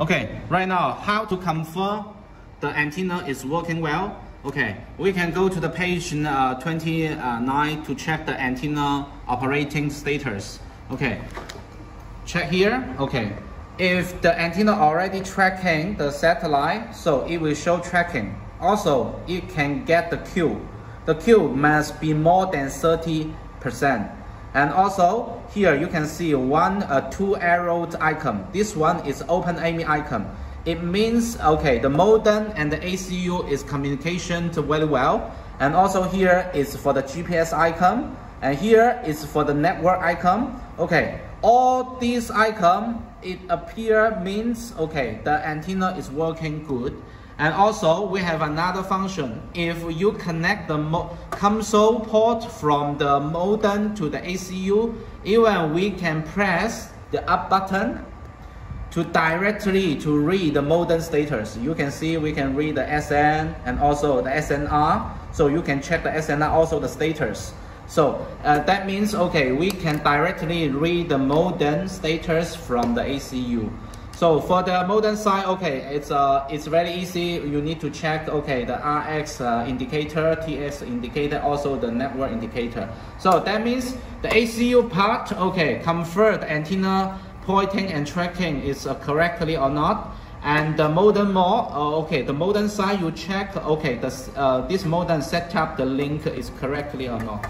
Okay, right now, how to confirm the antenna is working well? Okay, we can go to the page uh, 29 to check the antenna operating status. Okay, check here. Okay, if the antenna already tracking the satellite, so it will show tracking. Also, it can get the Q. The Q must be more than 30%. And also here you can see one uh, two arrowed icon. This one is OpenAMIP icon. It means okay the modem and the ACU is communication very well. And also here is for the GPS icon. And here is for the network icon. Okay, all these icon it appear means okay the antenna is working good. And also we have another function. If you connect the console port from the modem to the ACU, even we can press the up button to directly to read the modem status. You can see we can read the SN and also the SNR. So you can check the SNR also the status. So uh, that means, okay, we can directly read the modem status from the ACU. So for the modem side, okay, it's uh, it's very easy. You need to check, okay, the RX uh, indicator, TX indicator, also the network indicator. So that means the ACU part, okay, confirm the antenna pointing and tracking is uh, correctly or not. And the modem mode, uh, okay, the modem side you check, okay, this, uh, this modem setup, the link is correctly or not.